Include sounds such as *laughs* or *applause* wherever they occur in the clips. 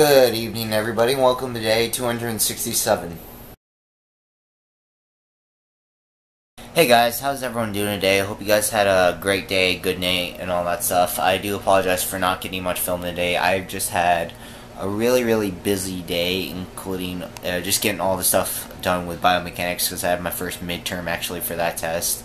Good evening, everybody. Welcome to day 267. Hey guys, how's everyone doing today? I hope you guys had a great day, good night, and all that stuff. I do apologize for not getting much film today. I've just had a really, really busy day, including uh, just getting all the stuff done with biomechanics because I had my first midterm actually for that test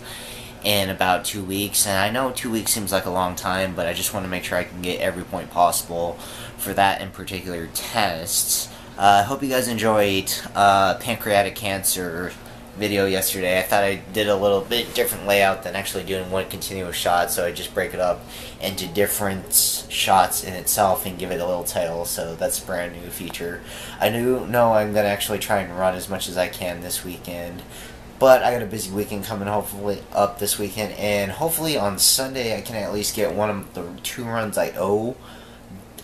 in about two weeks. And I know two weeks seems like a long time, but I just want to make sure I can get every point possible for that in particular test. Uh, I hope you guys enjoyed uh, pancreatic cancer video yesterday. I thought I did a little bit different layout than actually doing one continuous shot, so I just break it up into different shots in itself and give it a little title, so that's a brand new feature. I do know I'm going to actually try and run as much as I can this weekend, but I got a busy weekend coming hopefully up this weekend, and hopefully on Sunday I can at least get one of the two runs I owe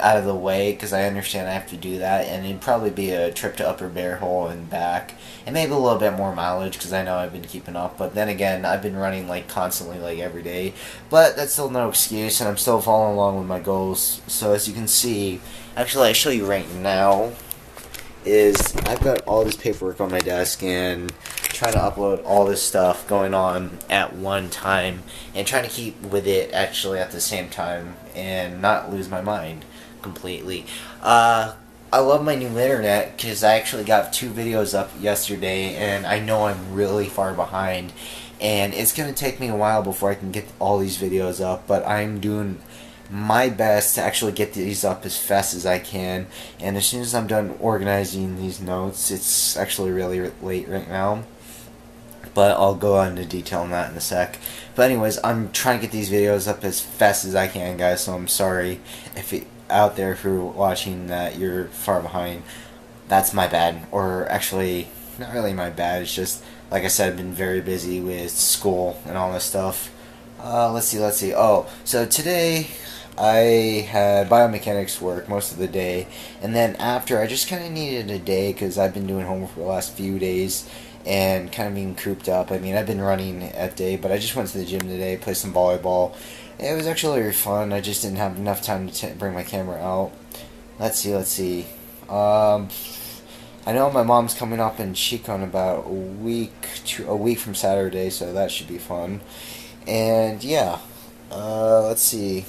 out of the way because I understand I have to do that, and it'd probably be a trip to Upper Bear Hole and back, and maybe a little bit more mileage because I know I've been keeping up. But then again, I've been running like constantly, like every day. But that's still no excuse, and I'm still following along with my goals. So as you can see, actually, I show you right now is I've got all this paperwork on my desk and trying to upload all this stuff going on at one time and trying to keep with it actually at the same time and not lose my mind completely. Uh, I love my new internet because I actually got two videos up yesterday and I know I'm really far behind and it's going to take me a while before I can get all these videos up but I'm doing my best to actually get these up as fast as I can and as soon as I'm done organizing these notes it's actually really late right now but I'll go into detail on that in a sec. But anyways, I'm trying to get these videos up as fast as I can, guys, so I'm sorry if it, out there who are watching that you're far behind. That's my bad. Or actually, not really my bad. It's just, like I said, I've been very busy with school and all this stuff. Uh, let's see, let's see. Oh, so today I had biomechanics work most of the day, and then after I just kind of needed a day because I've been doing homework for the last few days and kind of being cooped up. I mean, I've been running at day, but I just went to the gym today, play some volleyball, it was actually very fun. I just didn't have enough time to t- bring my camera out. Let's see, let's see. Um, I know my mom's coming up in Chico in about a week, to, a week from Saturday, so that should be fun. And yeah, uh, let's see.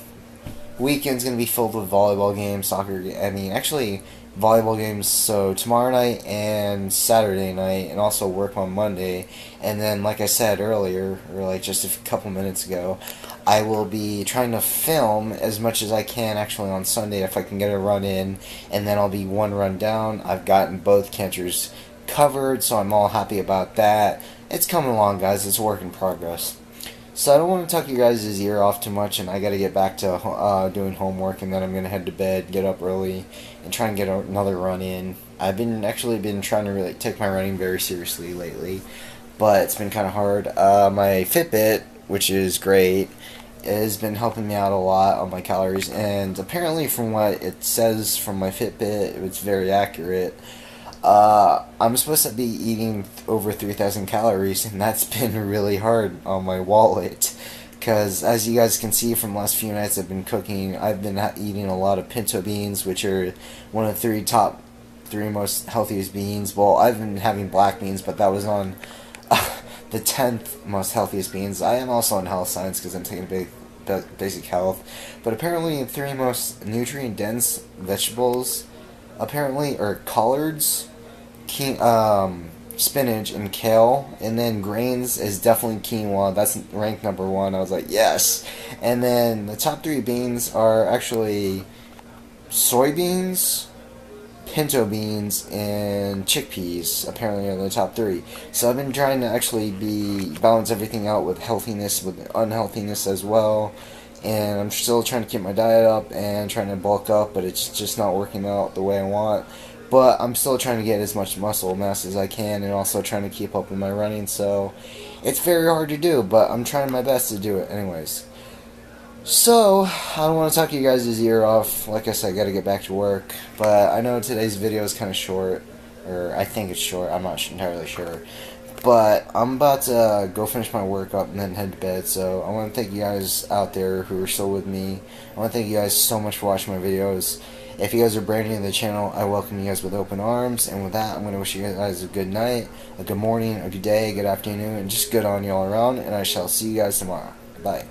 Weekend's gonna be filled with volleyball games, soccer. I mean, actually, volleyball games. So tomorrow night and Saturday night, and also work on Monday. And then, like I said earlier, or like just a couple minutes ago, I will be trying to film as much as I can actually on Sunday if I can get a run in, and then I'll be one run down. I've gotten both canters covered, so I'm all happy about that. It's coming along, guys. It's work in progress. So I don't want to tuck you guys' ear off too much, and I got to get back to uh, doing homework, and then I'm gonna head to bed, get up early, and try and get another run in. I've been actually been trying to really take my running very seriously lately, but it's been kind of hard. Uh, my Fitbit, which is great, has been helping me out a lot on my calories, and apparently from what it says from my Fitbit, it's very accurate. Uh, I'm supposed to be eating over 3,000 calories, and that's *laughs* been really hard on my wallet. Because as you guys can see from last few nights I've been cooking, I've been eating a lot of pinto beans, which are one of the three top three most healthiest beans. Well, I've been having black beans, but that was on uh, *laughs* the 10th most healthiest beans. I am also on health science because I'm taking big basic health. But apparently, the three most nutrient dense vegetables apparently are collards king, um, spinach and kale, and then grains is definitely quinoa. That's ranked number one. I was like, yes. And then the top three beans are actually soybeans, pinto beans, and chickpeas. Apparently, are the top three. So I've been trying to actually be balance everything out with healthiness, with unhealthiness as well. And I'm still trying to keep my diet up and trying to bulk up, but it's just not working out the way I want but I'm still trying to get as much muscle mass as I can and also trying to keep up with my running, so it's very hard to do, but I'm trying my best to do it anyways. So, I don't want to talk you guys' ear off. Like I said, I gotta get back to work. But I know today's video is kind of short, or I think it's short, I'm not entirely sure. But I'm about to uh, go finish my work up and then head to bed. So I want to thank you guys out there who are still with me. I want to thank you guys so much for watching my videos. If you guys are brand new to the channel, I welcome you guys with open arms. And with that, I'm going to wish you guys a good night, a good morning, a good day, a good afternoon, and just good on you all around. And I shall see you guys tomorrow. Bye.